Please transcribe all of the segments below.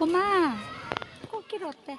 엄마, 꽃길 어때?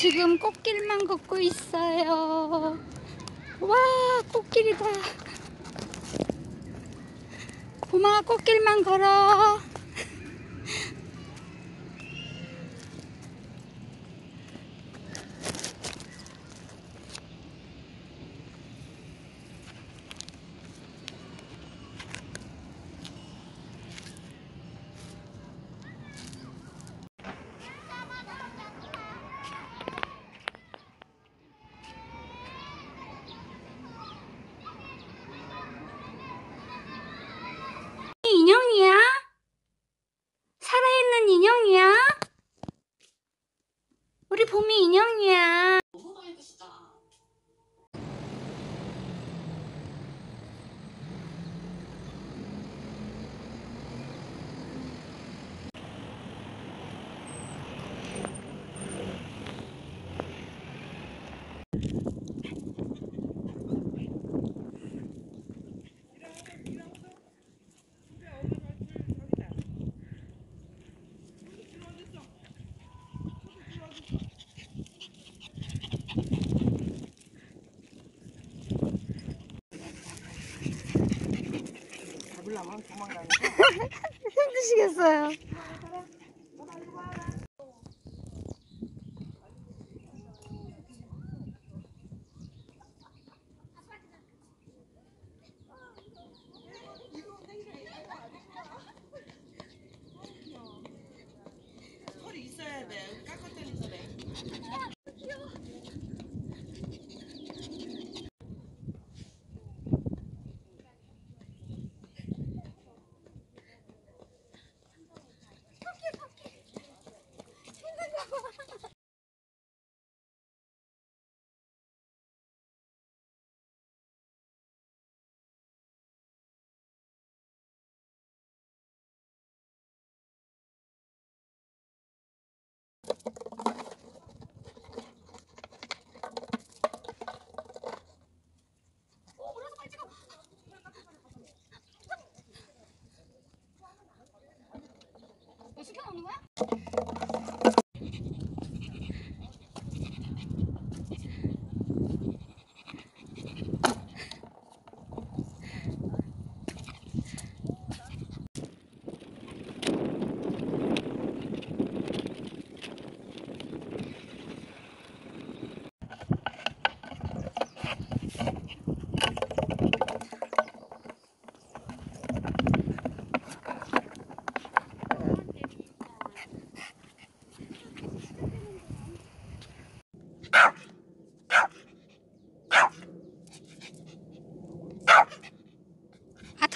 지금 꽃길만 걷고 있어요. 와, 꽃길이다. 고마워, 꽃길만 걸어. 인형이야? 살아있는 인형이야? 우리 봄이 인형이야. 도망가는 힘드시겠어요.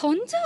던져.